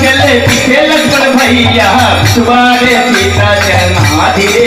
चले पीछे लखन आगे भैया आगे तुम्हारे सीता चलना धीरे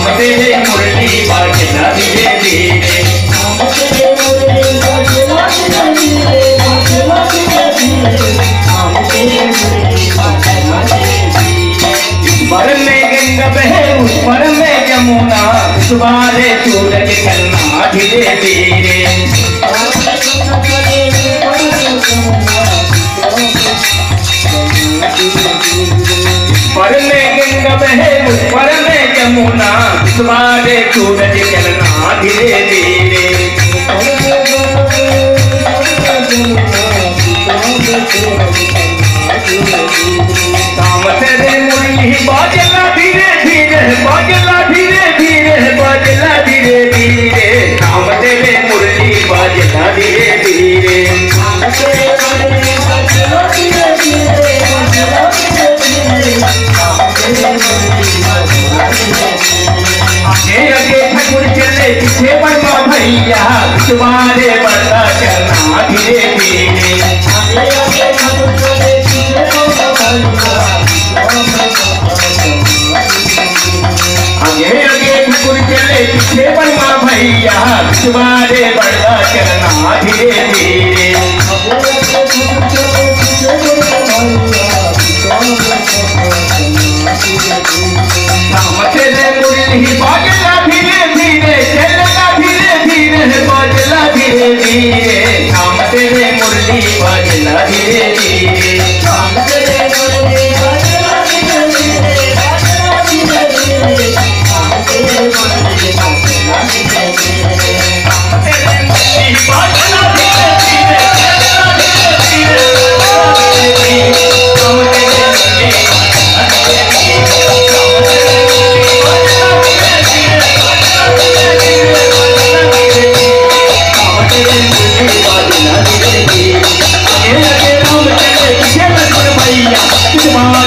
धीरे राम तेरे मुरली बाजला धीरे धीरे पर में गंगा बहे उस पर में यमुना तुम्हारे सूरज कन्ना धीरे धीरे पर यमुना तुम्हारे सूरज चलना धीरे धीरे राम भैया तुम्हारे बड़ा चलना, धीरे धीरे। आगे ठाकुर चले, पीछे बड़वा भैया, तुम्हारे बड़ा चलना, धीरे धीरे। राम तेरे मुरली बाजला धीरे धीरे चलना धीरे धीरे बाजला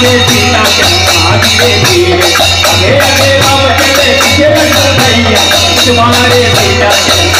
तुम्हारे सीता चलना धीरे धीरे आगे आगे बाबा चले पीछे लक्ष्मण भैया तुम्हारे धीरे धीरे